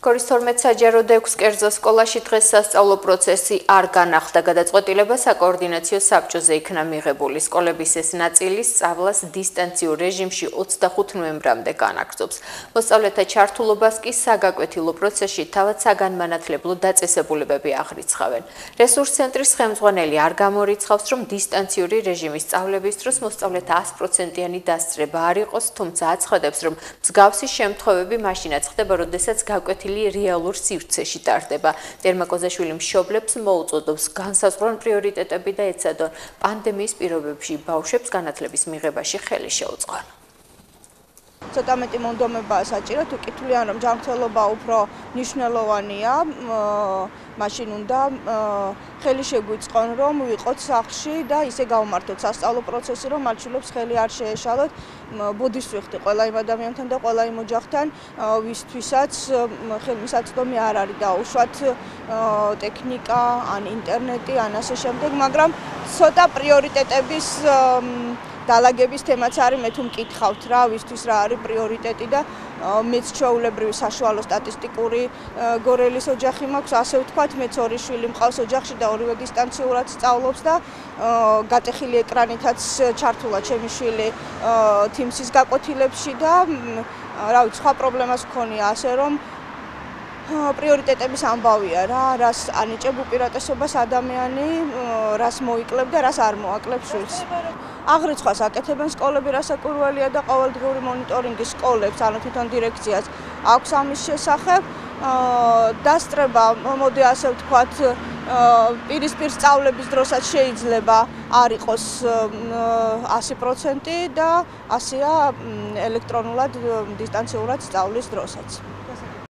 გორის 12 საჯარო და 6 კერძო სკოლაში დღეს სასწავლო პროცესი არ განახდა. გადაწყვეტილება საკოორდინაციო საბჭოზე იქნა მიღებული. სკოლების ეს ნაწილი სწავლას დისტანციურ რეჟიმში 25 ნოემბრამდე განაგრძობს. მოსწავლეთა ჩართულობას კი საგაკვეთილო პროცესში თავად საგანმანათლებლო დაწესებულებები აღრიცხავენ. რესურს ცენტრის ხელმძღვანელი არ გამორიცხავს, რომ დისტანციური რეჟიმის სწავლების დროს მოსწავლეთა 100%-იანი დასწრება არ იყოს, თუმცა აცხადებს, რომ მსგავსი შემთხვევები მაშინაც ხდება, როდესაც გაკვეთილი ნაწილი რეალურ სივრცეში ტარდება. დერმაკოზაშვილი მშობლებს მოუწოდებს განსაზღვრონ პრიორიტეტები და ეცადონ პანდემიის პირობებში ბავშვებს განათლების მიღებაში ხელი შეუწყონ. ცოტა მეტი მონდომებაა საჭირო, თუ კითხვიან რომ ჯანმრთელობა უფრო მნიშვნელოვანია, მაშინ უნდა ხელი შეგვიწყონ რომ ვიყოთ სახლში და ისე გავმართოთ სასწავლო პროცესი რომ მალჩულებს ხელი არ შეეშალოთ. ბუდის ვიხდი ყველა იმ ადამიანთან და ყველა იმ ოჯახთან, ვისთვისაც ხელმისაწვდომი არ არის და უშუალოდ ტექნიკა, ან ინტერნეტი, ან ასე შემდეგ, მაგრამ ცოტა პრიორიტეტების დალაგების თემაც არის მე თუ მკითხავთ რა ვისთვის რა არის პრიორიტეტი და მეც ჩაულებრივი საშუალო სტატისტიკური გორელის ოჯახი მაქვს ასე ვთქვათ მეც ორი შვილი მყავს ოჯახში და ორივე დისტანციურად სწავლობს და გატეხილი ეკრანითაც ჩართულა ჩემი შვილი თიმსის გაკვეთილებში და რა ვიცი სხვა პრობლემას მქონია ასე რომ პრიორიტეტების ამბავია რა, რას ანიჭებ უპირატესობას ადამიანი, რას მოიკლებ და რას არ მოაკლებს შულს. აღრიცხვას აკეთებენ სკოლები, რასაკურველია და ყოველდღიური მონიტორინგი სკოლებს, ანუ თვითონ დირექციას აქვს ამის შესახებ. დასწრება, მოდი ასე ვთქვათ, პირისპირ სწავლების დროსაც შეიძლება არ იყოს 100% და 100-ია ელექტრონულად დისტანციურად სწავლის დროსაც.